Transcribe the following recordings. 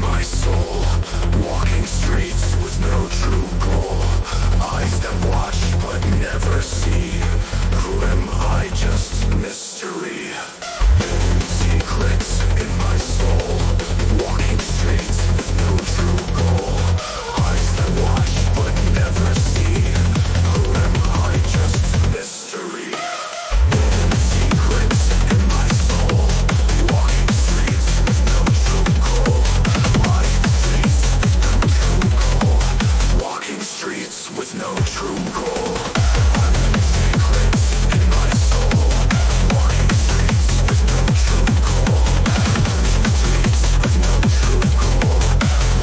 my soul. No true goal.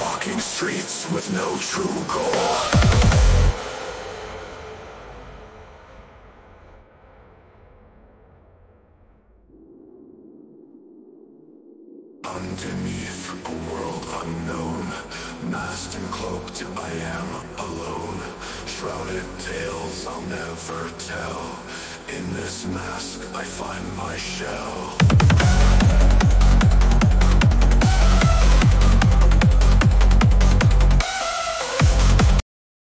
Walking streets with no true goal. Underneath a world unknown, masked and cloaked, I am alone. Shrouded tales I'll never tell. In this mask, I find my shell.